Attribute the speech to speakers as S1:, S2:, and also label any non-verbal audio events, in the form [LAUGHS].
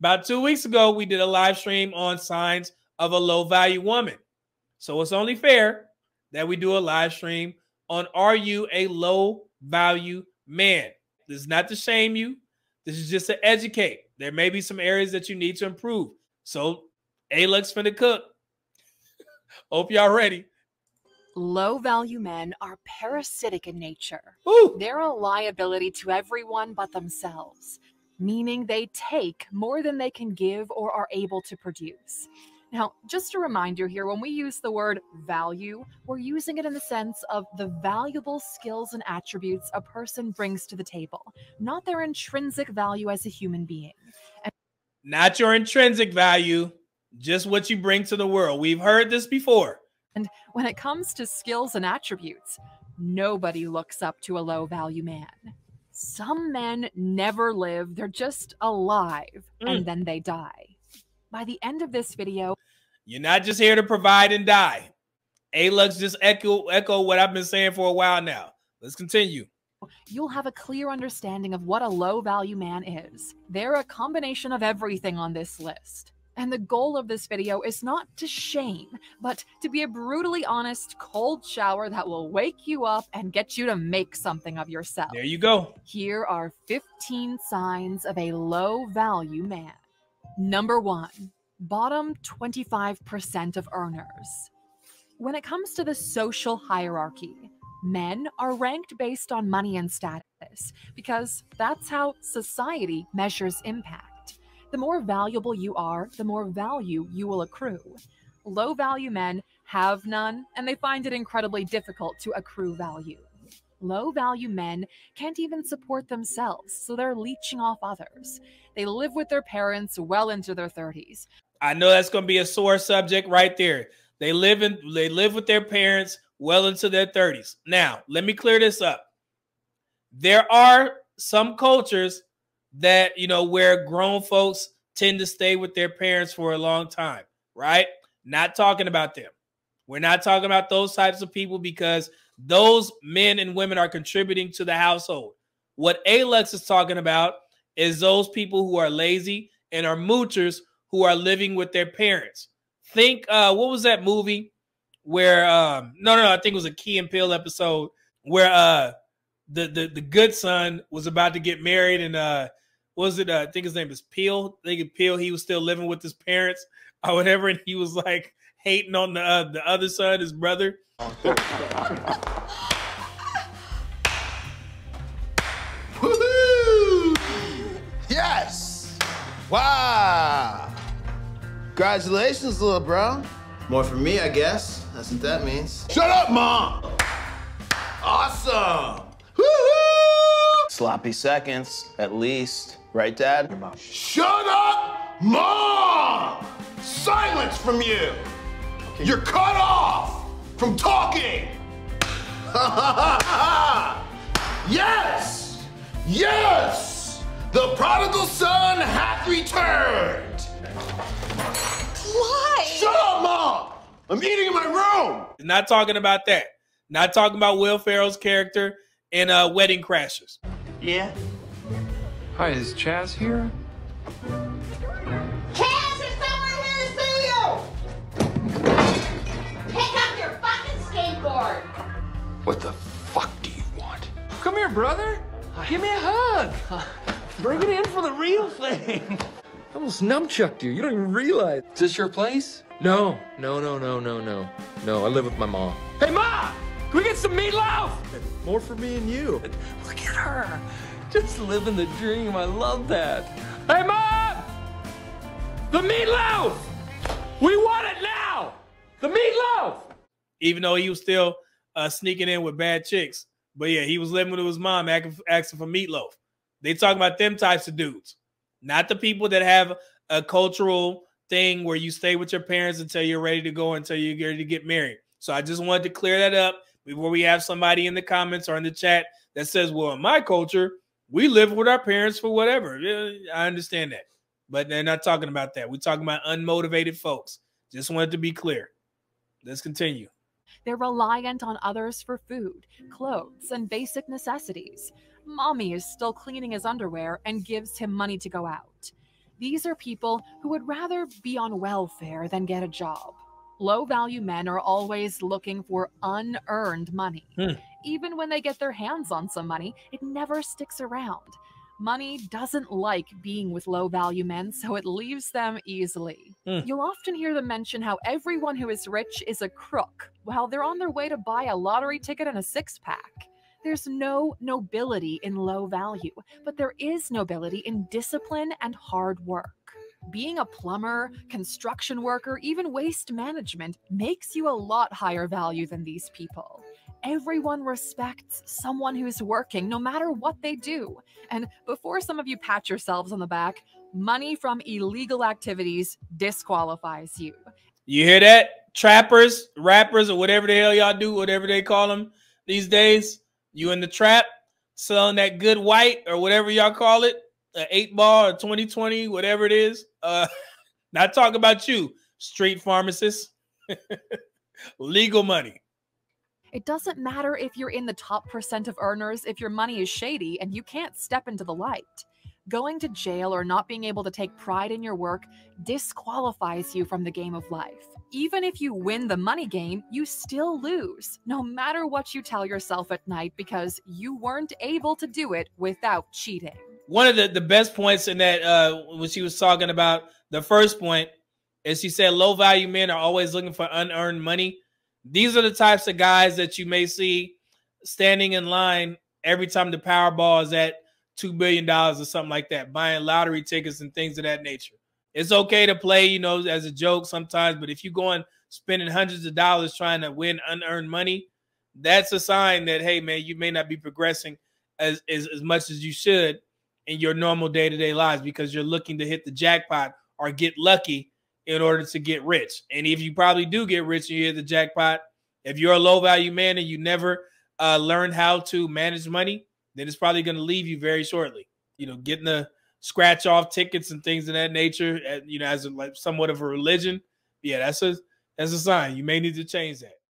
S1: About two weeks ago, we did a live stream on signs of a low value woman. So it's only fair that we do a live stream on Are You a Low Value Man? This is not to shame you. This is just to educate. There may be some areas that you need to improve. So, Alux finna cook. [LAUGHS] Hope y'all ready.
S2: Low value men are parasitic in nature.
S1: Ooh.
S2: They're a liability to everyone but themselves, meaning they take more than they can give or are able to produce. Now, just a reminder here when we use the word value, we're using it in the sense of the valuable skills and attributes a person brings to the table, not their intrinsic value as a human being. And
S1: Not your intrinsic value, just what you bring to the world. We've heard this before.
S2: And when it comes to skills and attributes, nobody looks up to a low value man. Some men never live, they're just alive,
S1: Mm.
S2: and then they die. By the end of this video,
S1: You're not just here to provide and die. Alux just echo echo what I've been saying for a while now. Let's continue.
S2: you'll have a clear understanding of what a low value man is. They're a combination of everything on this list. And the goal of this video is not to shame, but to be a brutally honest, cold shower that will wake you up and get you to make something of yourself.
S1: There you go.
S2: Here are 15 signs of a low value man. Number one, bottom 25% of earners. When it comes to the social hierarchy, men are ranked based on money and status because that's how society measures impact. The more valuable you are, the more value you will accrue. Low value men have none, and they find it incredibly difficult to accrue value. Low value men can't even support themselves, so they're leeching off others. They live with their parents well into their 30s.
S1: I know that's going to be a sore subject right there. They live in they live with their parents well into their 30s. Now, let me clear this up. There are some cultures that, you know, where grown folks tend to stay with their parents for a long time, right? Not talking about them. We're not talking about those types of people because those men and women are contributing to the household. What Alex is talking about is those people who are lazy and are moochers who are living with their parents. Think uh what was that movie where um no no, no I think it was a Key and Peele episode where uh the the the good son was about to get married and uh was it uh, I think his name is Peele. I think Peele he was still living with his parents or whatever and he was like hating on the uh, the other son his brother.
S3: Yes! Wow! Congratulations, little bro. More for me, I guess. That's what that means. Shut up, mom! Awesome!
S4: Sloppy seconds, at least. Right, Dad?
S3: Shut up, mom! Silence from you! You're cut off from talking! [LAUGHS] yes! Yes! The prodigal son hath returned!
S5: Why?
S3: Shut up, mom! I'm eating in my room!
S1: Not talking about that. Not talking about Will Ferrell's character in uh Wedding Crashers.
S4: Yeah.
S6: Hi, is Chazz here?
S5: Chazz is somewhere here to see you! Pick up your fucking skateboard!
S6: What the fuck do you want? Come here, brother. Give me a hug. Bring it in for the real thing. I almost numchucked you. You don't even realize. Is this your place? No, no, no, no, no, no. No, I live with my mom. Hey, Ma! Can we get some meatloaf?
S7: More for me and you.
S6: Look at her. Just living the dream. I love that. Hey, Mom! The meatloaf! We want it now! The meatloaf!
S1: even though he was still uh, sneaking in with bad chicks. But yeah, he was living with his mom, asking, for meatloaf. They talking about them types of dudes, not the people that have a cultural thing where you stay with your parents until you're ready to go, until you're ready to get married. So I just wanted to clear that up before we have somebody in the comments or in the chat that says, "Well, in my culture, we live with our parents for whatever." Yeah, I understand that, but they're not talking about that. We're talking about unmotivated folks. Just wanted to be clear. Let's continue.
S2: They're reliant on others for food, clothes, and basic necessities. Mommy is still cleaning his underwear and gives him money to go out. These are people who would rather be on welfare than get a job. Low value men are always looking for unearned money.
S1: Hmm.
S2: Even when they get their hands on some money, it never sticks around. Money doesn't like being with low value men, so it leaves them easily.
S1: Hmm.
S2: You'll often hear them mention how everyone who is rich is a crook while they're on their way to buy a lottery ticket and a six pack. There's no nobility in low value, but there is nobility in discipline and hard work. Being a plumber, construction worker, even waste management makes you a lot higher value than these people. Everyone respects someone who's working, no matter what they do. And before some of you pat yourselves on the back, money from illegal activities disqualifies you.
S1: You hear that? Trappers, rappers, or whatever the hell y'all do, whatever they call them these days. You in the trap, selling that good white or whatever y'all call it, an eight ball or 2020, whatever it is. Uh, [LAUGHS] not talking about you, street pharmacists. [LAUGHS] Legal money.
S2: It doesn't matter if you're in the top percent of earners if your money is shady and you can't step into the light. Going to jail or not being able to take pride in your work disqualifies you from the game of life. Even if you win the money game, you still lose, no matter what you tell yourself at night, because you weren't able to do it without cheating.
S1: One of the, the best points in that uh when she was talking about the first point is she said low value men are always looking for unearned money. These are the types of guys that you may see standing in line every time the Powerball is at two billion dollars or something like that, buying lottery tickets and things of that nature. It's okay to play, you know, as a joke sometimes, but if you're going spending hundreds of dollars trying to win unearned money, that's a sign that hey, man, you may not be progressing as as, as much as you should in your normal day to day lives because you're looking to hit the jackpot or get lucky in order to get rich. And if you probably do get rich and you hit the jackpot, if you're a low value man and you never uh, learn how to manage money, then it's probably going to leave you very shortly. You know, getting the scratch off tickets and things of that nature, uh, you know, as a, like somewhat of a religion. Yeah, that's a that's a sign. You may need to change that.